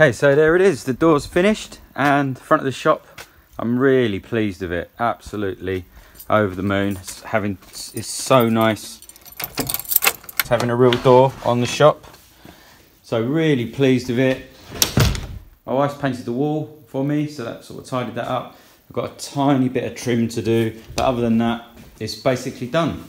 Okay, so there it is. The door's finished and front of the shop. I'm really pleased with it. Absolutely over the moon. It's having it's so nice. It's having a real door on the shop. So really pleased with it. My wife's painted the wall for me, so that sort of tidied that up. I've got a tiny bit of trim to do, but other than that, it's basically done.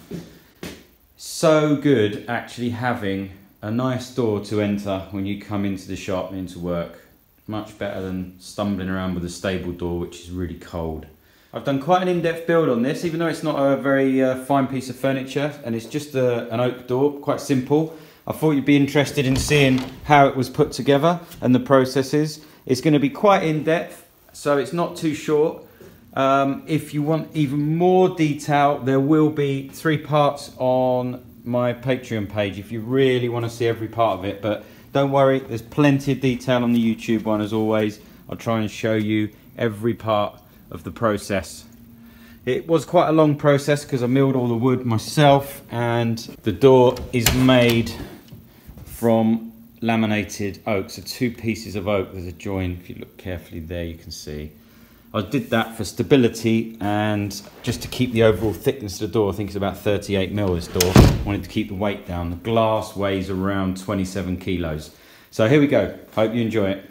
So good actually having a nice door to enter when you come into the shop and into work. Much better than stumbling around with a stable door, which is really cold. I've done quite an in-depth build on this, even though it's not a very uh, fine piece of furniture and it's just a, an oak door, quite simple. I thought you'd be interested in seeing how it was put together and the processes. It's going to be quite in-depth, so it's not too short. Um, if you want even more detail, there will be three parts on my Patreon page if you really want to see every part of it. But don't worry, there's plenty of detail on the YouTube one as always. I'll try and show you every part of the process. It was quite a long process because I milled all the wood myself and the door is made from laminated oak. So two pieces of oak, there's a join, if you look carefully there you can see. I did that for stability and just to keep the overall thickness of the door. I think it's about 38 mil this door. Wanted to keep the weight down. The glass weighs around 27 kilos. So here we go. Hope you enjoy it.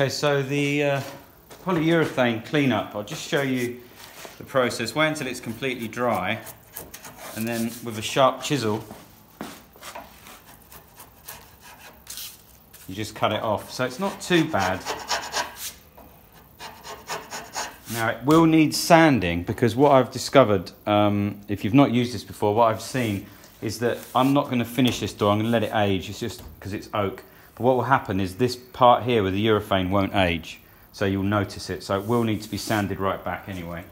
Okay, so the uh, polyurethane cleanup, I'll just show you the process. Wait until it's completely dry and then with a sharp chisel you just cut it off. So it's not too bad. Now it will need sanding because what I've discovered, um, if you've not used this before, what I've seen is that I'm not going to finish this door, I'm going to let it age, it's just because it's oak. What will happen is this part here with the urethane won't age, so you'll notice it. So it will need to be sanded right back anyway.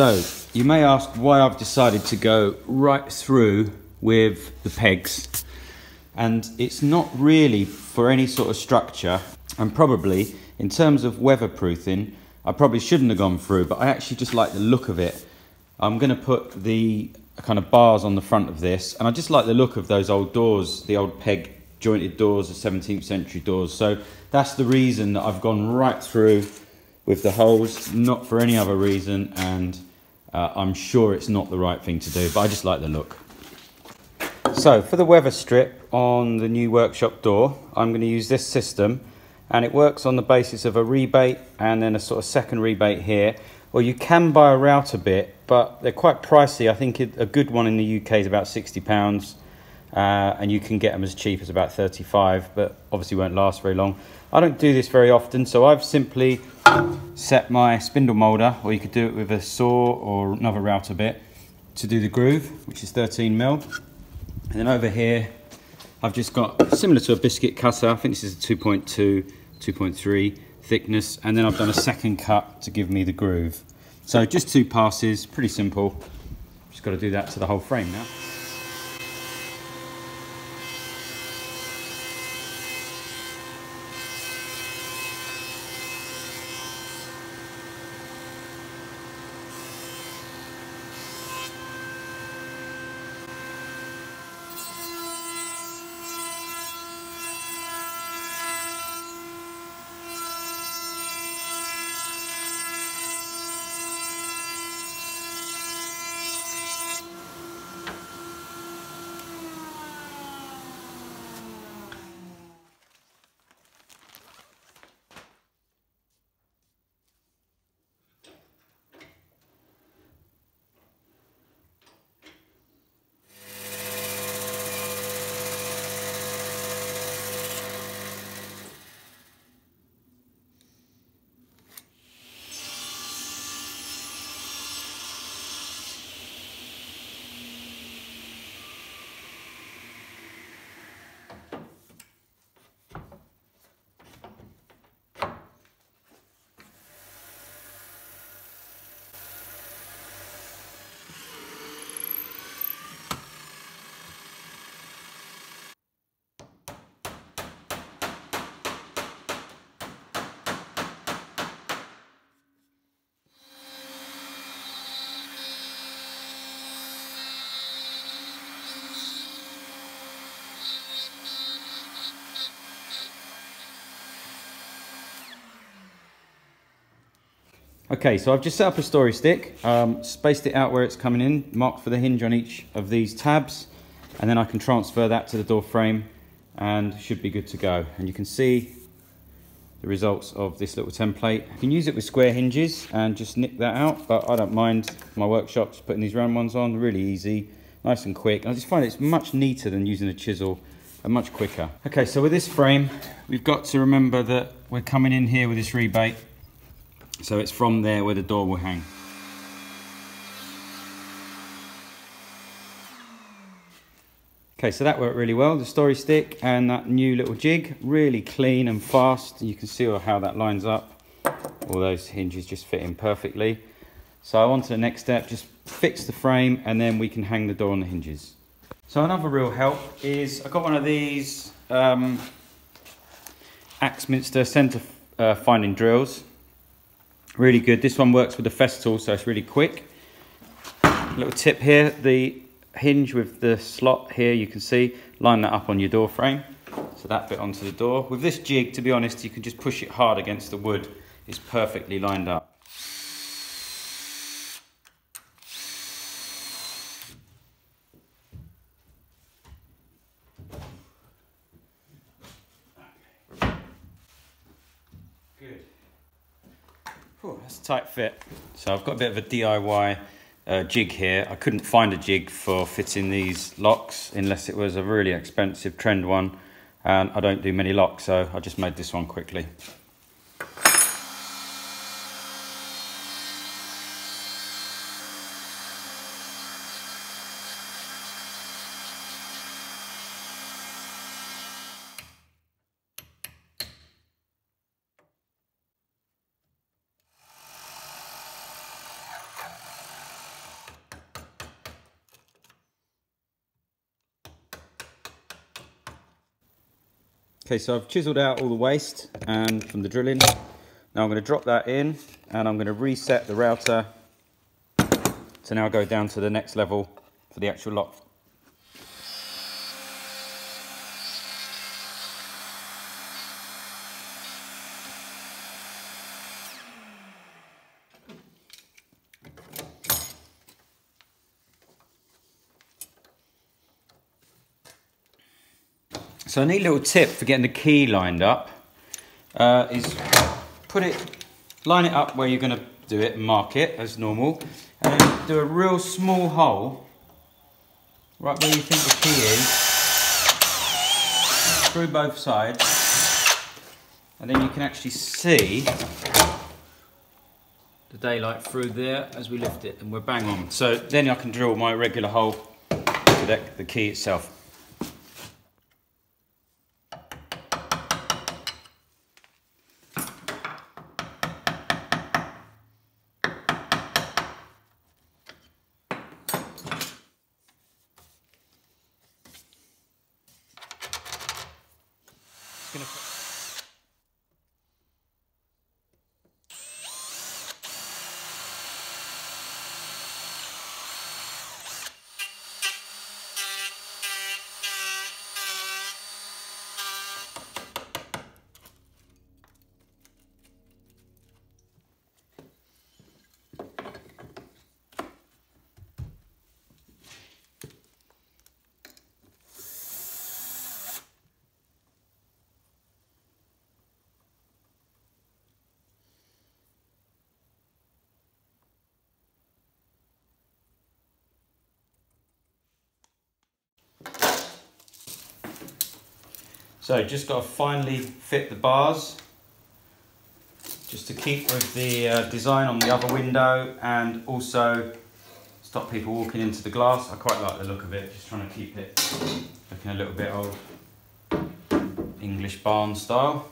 So, you may ask why I've decided to go right through with the pegs. And it's not really for any sort of structure. And probably, in terms of weatherproofing, I probably shouldn't have gone through, but I actually just like the look of it. I'm going to put the kind of bars on the front of this, and I just like the look of those old doors, the old peg jointed doors, the 17th century doors. So that's the reason that I've gone right through with the holes, not for any other reason, and uh, I'm sure it's not the right thing to do, but I just like the look. So for the weather strip on the new workshop door, I'm going to use this system, and it works on the basis of a rebate and then a sort of second rebate here. Or you can buy a router bit, but they're quite pricey. I think a good one in the UK is about £60. Uh, and you can get them as cheap as about 35 but obviously won't last very long. I don't do this very often so I've simply set my spindle molder or you could do it with a saw or another router bit to do the groove which is 13 mil. And then over here I've just got similar to a biscuit cutter I think this is a 2.2 2.3 thickness and then I've done a second cut to give me the groove. So just two passes pretty simple. Just got to do that to the whole frame now Okay, so I've just set up a story stick, um, spaced it out where it's coming in, marked for the hinge on each of these tabs, and then I can transfer that to the door frame and should be good to go. And you can see the results of this little template. You can use it with square hinges and just nick that out, but I don't mind my workshops putting these round ones on, really easy, nice and quick. I just find it's much neater than using a chisel and much quicker. Okay, so with this frame, we've got to remember that we're coming in here with this rebate so it's from there where the door will hang. Okay, so that worked really well, the story stick and that new little jig, really clean and fast. You can see how that lines up. All those hinges just fit in perfectly. So on to the next step, just fix the frame and then we can hang the door on the hinges. So another real help is, I got one of these um, Axminster centre uh, finding drills Really good. This one works with the Festool, so it's really quick. Little tip here, the hinge with the slot here, you can see, line that up on your door frame. So that bit onto the door. With this jig, to be honest, you can just push it hard against the wood. It's perfectly lined up. Tight fit. So I've got a bit of a DIY uh, jig here. I couldn't find a jig for fitting these locks unless it was a really expensive trend one. And I don't do many locks, so I just made this one quickly. Okay, so I've chiseled out all the waste and from the drilling. Now I'm going to drop that in and I'm going to reset the router to now go down to the next level for the actual lock So a neat little tip for getting the key lined up uh, is put it, line it up where you're going to do it, mark it as normal, and then do a real small hole right where you think the key is, through both sides, and then you can actually see the daylight through there as we lift it, and we're bang on. So then I can drill my regular hole to the key itself. So just got to finally fit the bars just to keep with the uh, design on the other window and also stop people walking into the glass. I quite like the look of it, just trying to keep it looking a little bit old English barn style.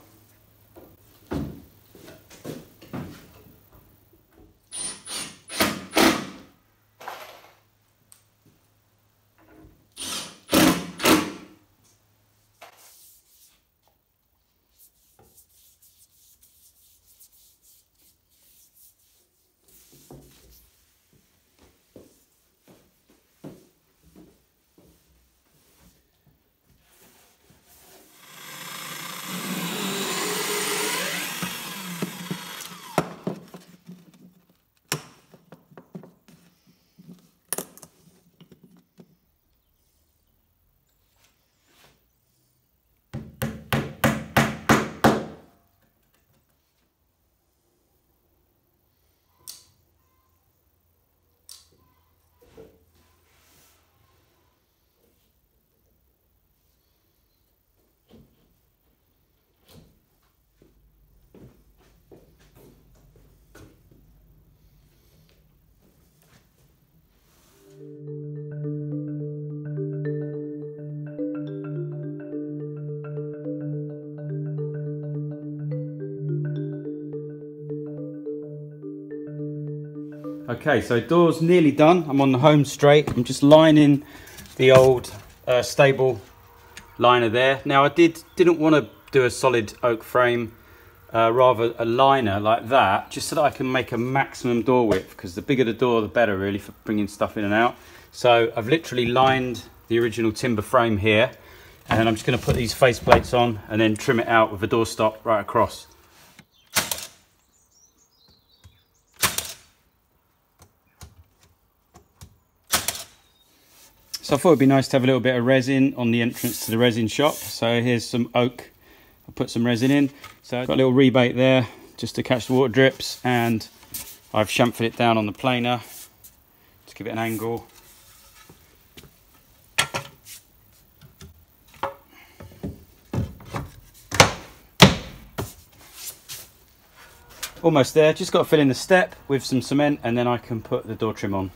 Okay, so door's nearly done. I'm on the home straight. I'm just lining the old uh, stable liner there. Now I did didn't want to do a solid oak frame uh, rather a liner like that, just so that I can make a maximum door width, because the bigger the door, the better really for bringing stuff in and out. So I've literally lined the original timber frame here, and then I'm just gonna put these face plates on and then trim it out with a door stop right across. So I thought it'd be nice to have a little bit of resin on the entrance to the resin shop. So here's some oak. I put some resin in. So I've got a little rebate there just to catch the water drips and I've chamfered it down on the planer to give it an angle. Almost there, just got to fill in the step with some cement and then I can put the door trim on.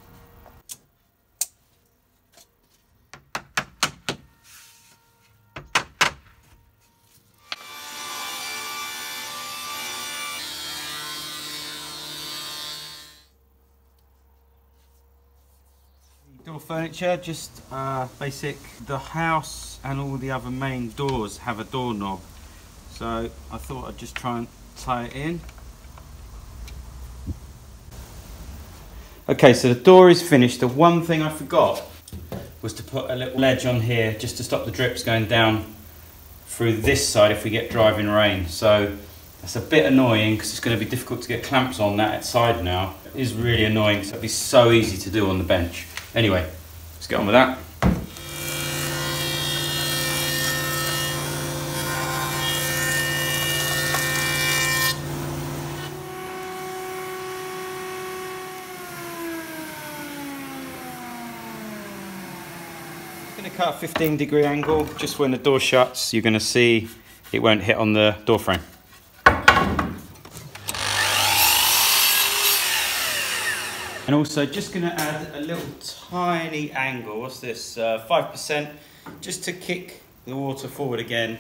Furniture, just uh, basic. The house and all the other main doors have a doorknob. So I thought I'd just try and tie it in. Okay, so the door is finished. The one thing I forgot was to put a little ledge on here just to stop the drips going down through this side if we get driving rain. So that's a bit annoying because it's going to be difficult to get clamps on that side now. It is really annoying, so it'd be so easy to do on the bench. Anyway, let's get on with that. going to cut a 15 degree angle just when the door shuts you're going to see it won't hit on the door frame And also just going to add a little tiny angle, what's this, uh, 5%, just to kick the water forward again